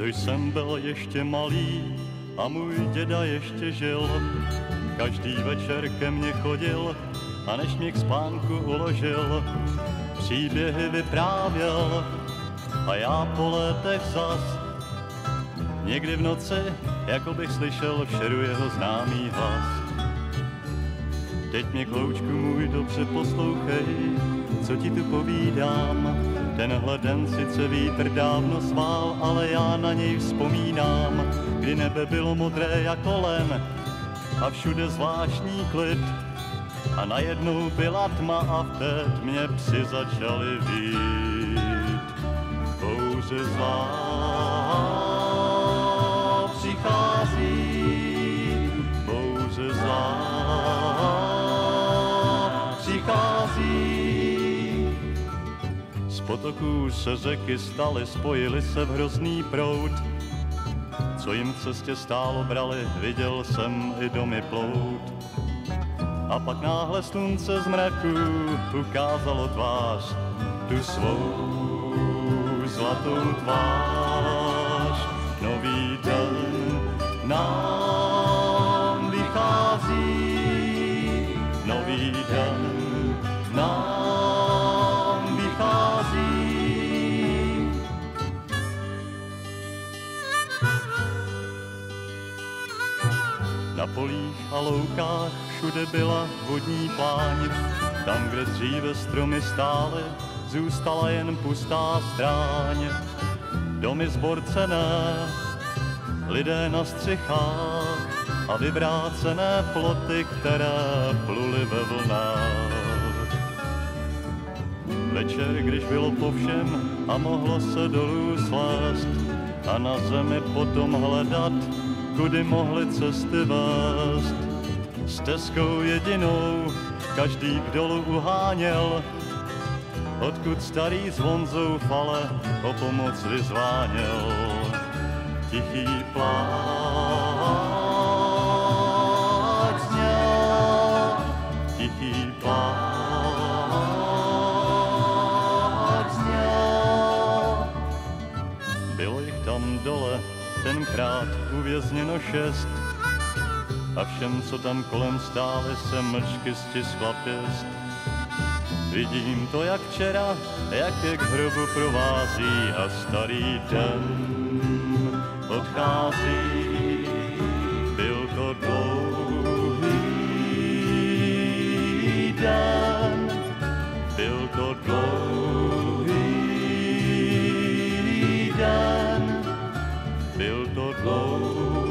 To jsem byl ještě malý a můj děda ještě žil. Každý večer ke mně chodil a než mě k spánku uložil, příběhy vyprávěl a já po letech zas. Někdy v noci, jako bych slyšel v šeru jeho známý hlas. Teď mě kloučku můj dobře poslouchej, co ti tu povídám. Tenhle den sice vítr dávno svál, ale já na něj vzpomínám, kdy nebe bylo modré jako len a všude zvláštní klid. A najednou byla tma a v té tmě psi začali vít. Pouze zlá potoků se řeky staly, spojily se v hrozný proud. Co jim v cestě stálo brali, viděl jsem i domy plout. A pak náhle slunce z mraku ukázalo tvář, tu svou zlatou tvář. Nový den nám vychází, nový den Na polích a loukách všude byla vodní pláň. Tam, kde dříve stromy stály, zůstala jen pustá stráň. Domy zborcené, lidé na střechách a vyvrácené ploty, které pluly ve vlnách. Večer, když bylo po všem a mohlo se dolů slézt a na zemi potom hledat, kudy mohly cesty vést. Stezkou jedinou každý k dolu uháněl, odkud starý zvon zoufale o pomoc vyzváněl. Tichý pláč tam dole, tenkrát uvězněno šest. A všem, co tam kolem stále, se mlčky stiskla pěst. Vidím to jak včera, jak je k hrobu provází a starý den odchází. Byl to dlouhý den, byl to dlouhý flow.